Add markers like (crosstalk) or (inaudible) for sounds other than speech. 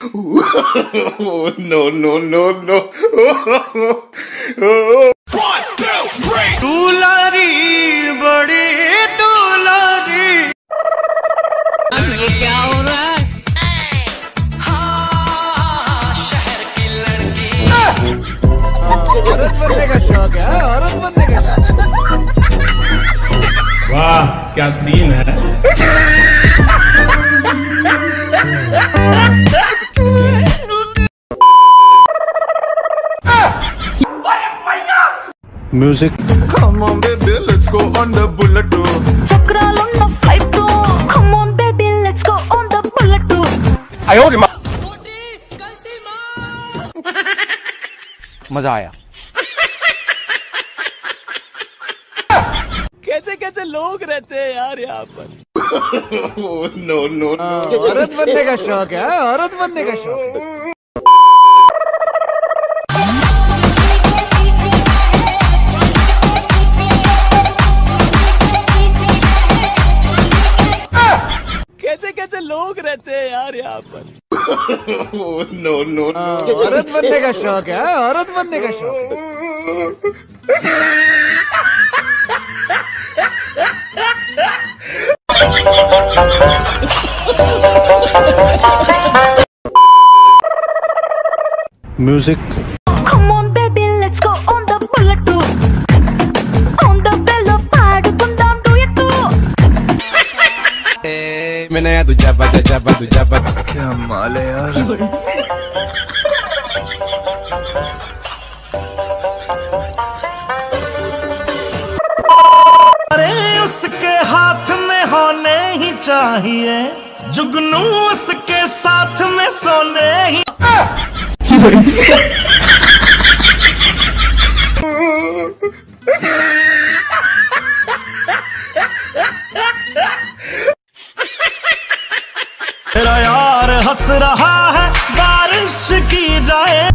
(laughs) no, no, no, no. दुलारी बड़ी दुलारी। ये क्या हो रहा है? औरत बनने का शौक है औरत बनने का शौक वाह क्या सीन है? (laughs) म्यूज़िक मज़ा आया। कैसे कैसे लोग रहते हैं यार यहाँ पर? (laughs) Oh, नो हाँ, औरत बनने का शौक है हाँ, औरत बनने का शौक लोग रहते हैं यार यहाँ पर। (laughs) नो नो हाँ, औरत बनने का शौक है हाँ, औरत बनने का शौक म्यूज़िक (laughs) मैं नया दूजा बजा जबा दूजा बजा। क्या माल है यार? अरे उसके हाथ में होने ही चाहिए जुगनू उसके साथ में सोने ही (laughs) हंस रहा है बारिश की जाए।